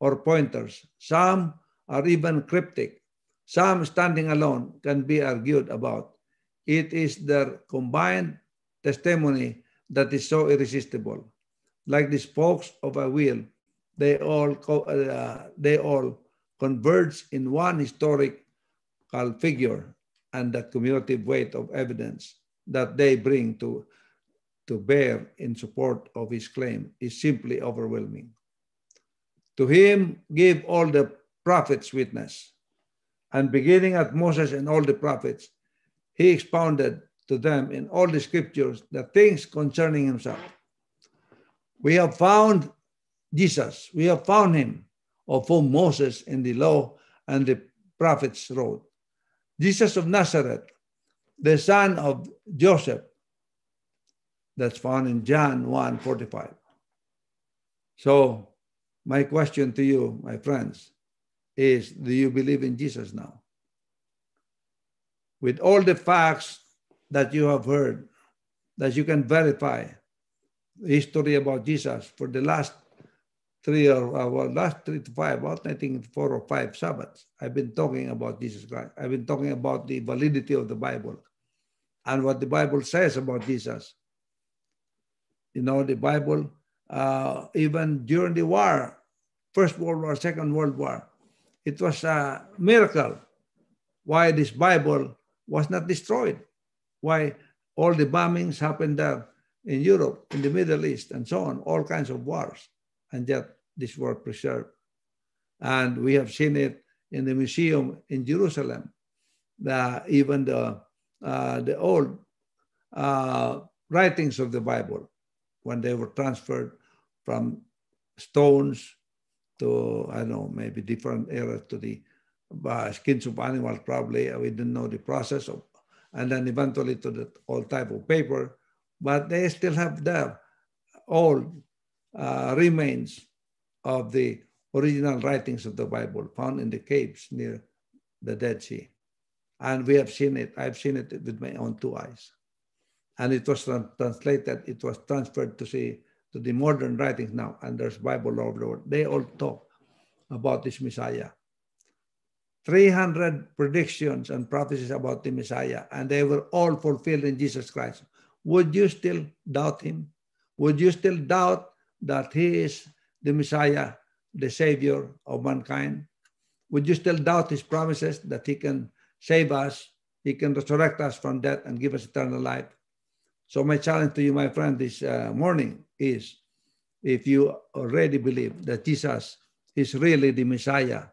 or pointers. Some are even cryptic. Some standing alone can be argued about. It is their combined testimony that is so irresistible. Like the spokes of a wheel, they all, uh, they all converge in one historical figure and the cumulative weight of evidence that they bring to, to bear in support of his claim is simply overwhelming. To him give all the prophets witness. And beginning at Moses and all the prophets, he expounded to them in all the scriptures the things concerning himself. We have found Jesus, we have found him, of whom Moses in the law and the prophets wrote. Jesus of Nazareth, the son of Joseph, that's found in John 1 45. So, my question to you, my friends, is do you believe in Jesus now? With all the facts that you have heard, that you can verify the history about Jesus for the last three or uh, well, last three to five, I think four or five Sabbaths, I've been talking about Jesus Christ. I've been talking about the validity of the Bible and what the Bible says about Jesus. You know, the Bible, uh, even during the war, First World War, Second World War, it was a miracle why this Bible was not destroyed, why all the bombings happened there in Europe, in the Middle East, and so on, all kinds of wars and yet this were preserved. And we have seen it in the museum in Jerusalem, the, even the, uh, the old uh, writings of the Bible, when they were transferred from stones to, I don't know, maybe different eras to the uh, skins of animals, probably. We didn't know the process of, and then eventually to the old type of paper, but they still have their old uh, remains of the original writings of the Bible found in the caves near the Dead Sea. And we have seen it. I've seen it with my own two eyes. And it was translated, it was transferred to see to the modern writings now, and there's Bible all over the world. They all talk about this Messiah. 300 predictions and prophecies about the Messiah, and they were all fulfilled in Jesus Christ. Would you still doubt him? Would you still doubt that he is the Messiah, the Savior of mankind? would you still doubt his promises that he can save us, he can resurrect us from death and give us eternal life? So my challenge to you, my friend, this uh, morning is if you already believe that Jesus is really the Messiah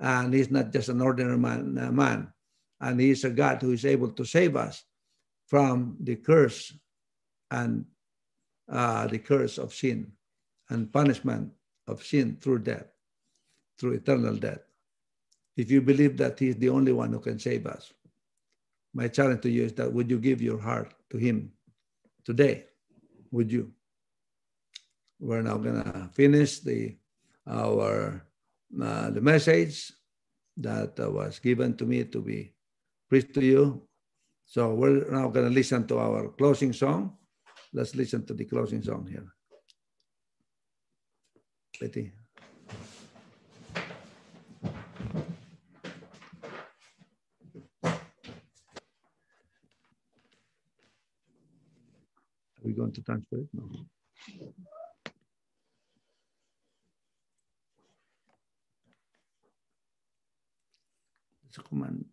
and he's not just an ordinary man, man and he's a God who is able to save us from the curse and uh, the curse of sin and punishment of sin through death, through eternal death. If you believe that He is the only one who can save us, my challenge to you is that would you give your heart to Him today? Would you? We're now gonna finish the our uh, the message that uh, was given to me to be preached to you. So we're now gonna listen to our closing song. Let's listen to the closing song here. Betty. Are we going to transfer it? No. It's a command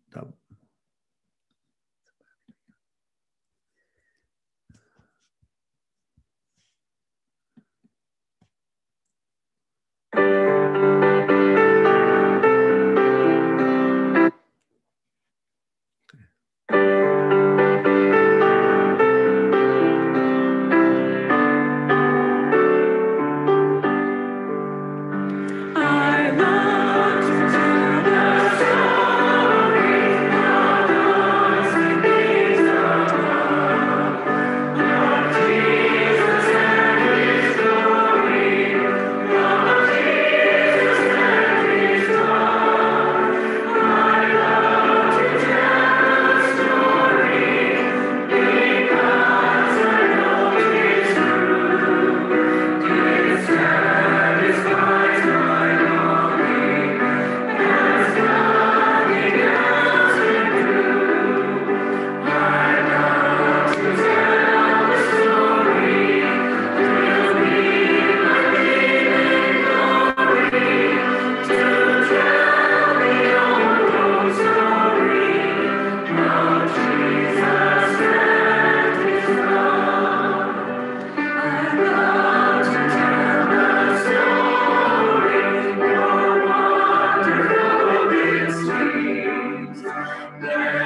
mysteries.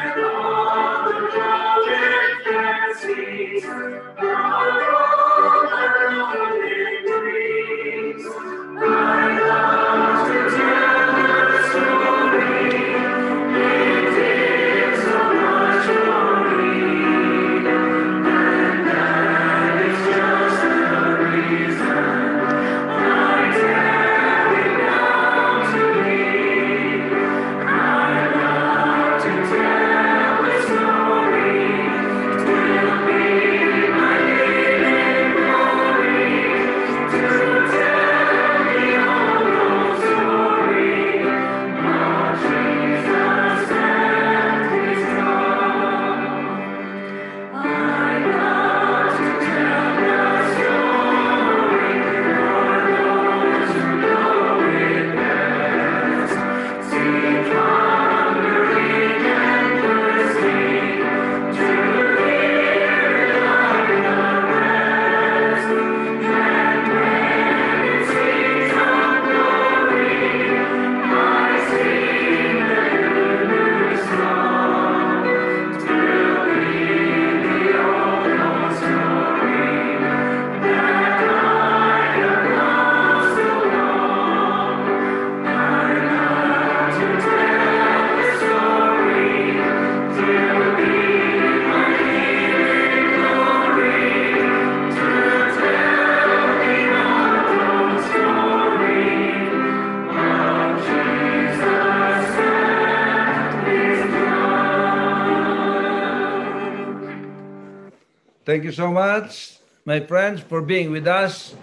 My friends, for being with us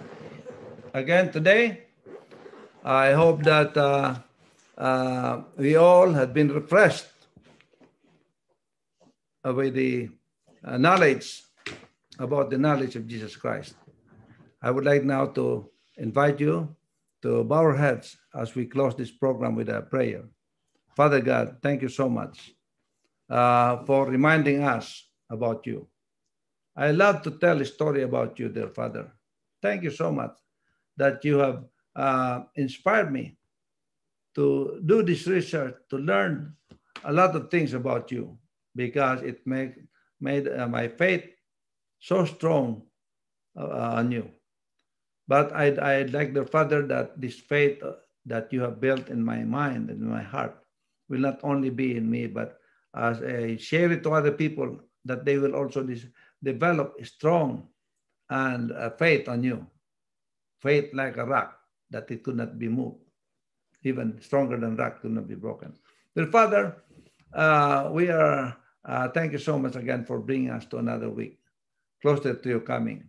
again today. I hope that uh, uh, we all have been refreshed with the uh, knowledge about the knowledge of Jesus Christ. I would like now to invite you to bow our heads as we close this program with a prayer. Father God, thank you so much uh, for reminding us about you. I love to tell a story about you, dear Father. Thank you so much that you have uh, inspired me to do this research, to learn a lot of things about you, because it make, made uh, my faith so strong uh, on you. But I'd, I'd like the Father that this faith uh, that you have built in my mind and my heart will not only be in me, but as I share it to other people, that they will also dis- develop strong and uh, faith on you. Faith like a rock, that it could not be moved. Even stronger than rock could not be broken. Dear Father, uh, we are, uh, thank you so much again for bringing us to another week, closer to your coming.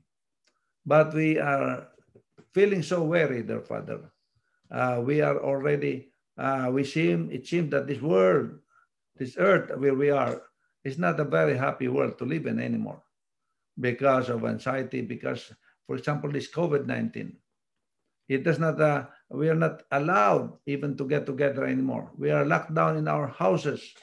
But we are feeling so weary, dear Father. Uh, we are already, uh, we seem, it seems that this world, this earth where we are, is not a very happy world to live in anymore because of anxiety, because, for example, this COVID 19. It does not, uh, we are not allowed even to get together anymore. We are locked down in our houses.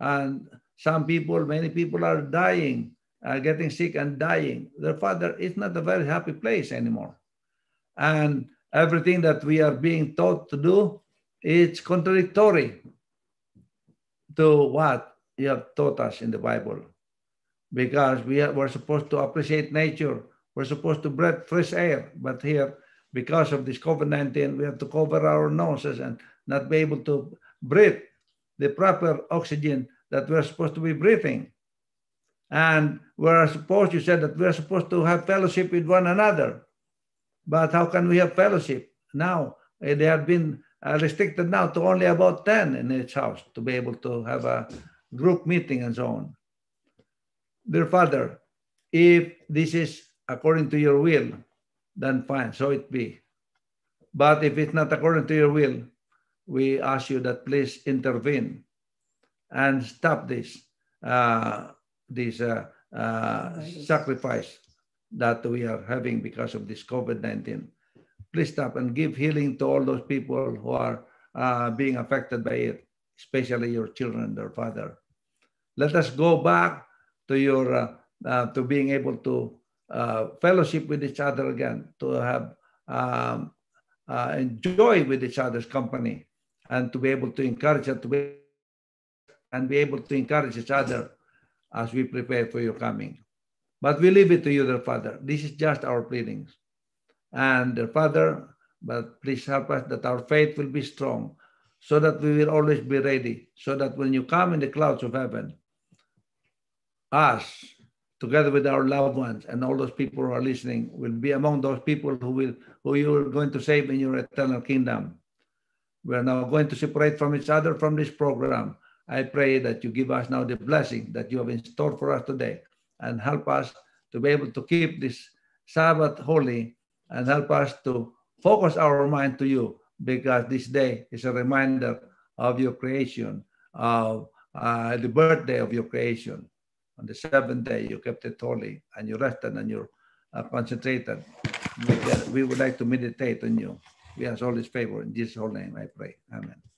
And some people, many people are dying, uh, getting sick and dying. Their father is not a very happy place anymore. And everything that we are being taught to do is contradictory to what you have taught us in the Bible. Because we are, we're supposed to appreciate nature, we're supposed to breathe fresh air, but here, because of this COVID 19, we have to cover our noses and not be able to breathe the proper oxygen that we're supposed to be breathing. And we're supposed, you said that we're supposed to have fellowship with one another. But how can we have fellowship now? Eh, They have been uh, restricted now to only about 10 in each house to be able to have a group meeting and so on. Dear Father, if this is according to your will, then fine, so it be. But if it's not according to your will, we ask you that please intervene and stop this uh, this uh, uh, sacrifice that we are having because of this COVID 19. Please stop and give healing to all those people who are uh, being affected by it, especially your children, their father. Let us go back to your uh, uh, to being able to uh, fellowship with each other again, to have um, enjoy with each other's company, and to be able to encourage and to be and be able to encourage each other as we prepare for your coming. But we leave it to you, dear Father. This is just our pleadings. And dear Father, but please help us that our faith will be strong, so that we will always be ready, so that when you come in the clouds of heaven, us, together with our loved ones and all those people who are listening, will be among those people who will who you are going to save in your eternal kingdom. We are now going to separate from each other from this program. I pray that you give us now the blessing that you have in store for us today and help us to be able to keep this Sabbath holy and help us to focus our mind to you because this day is a reminder of your creation, of uh, the birthday of your creation. On the seventh day, you kept it holy and you rested and you uh, concentrated. We, we would like to meditate on you. We ask all this favor in Jesus' holy name, I pray. Amen.